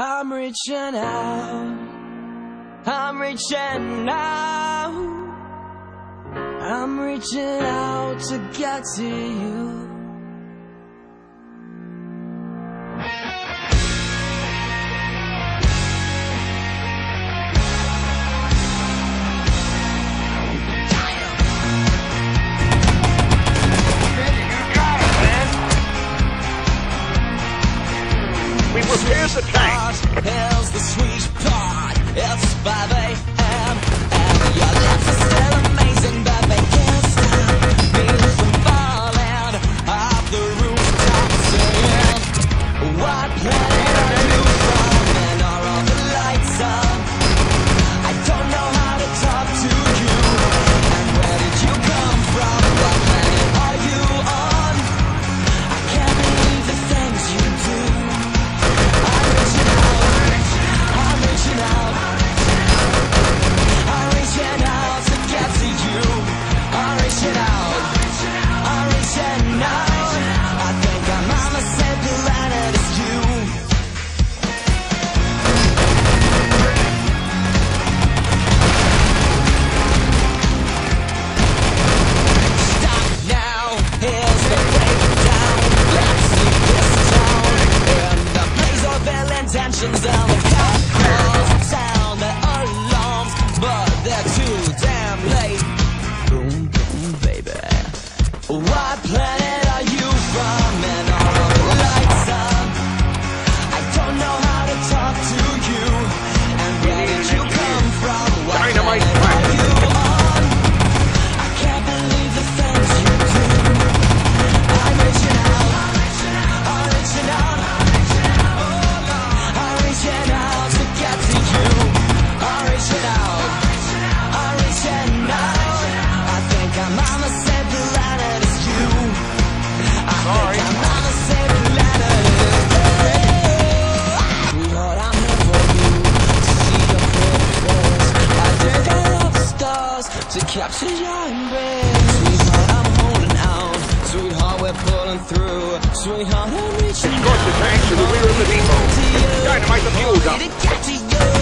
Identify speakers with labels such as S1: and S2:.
S1: I'm reaching out. I'm reaching out. I'm reaching out to get to you. blood. Why plan? to your embrace. Sweetheart, I'm holding out. Sweetheart, we're pulling through. Sweetheart, I'm reaching
S2: out. Scorch the tanks to the rear of the depot. Dynamite the fuel dump.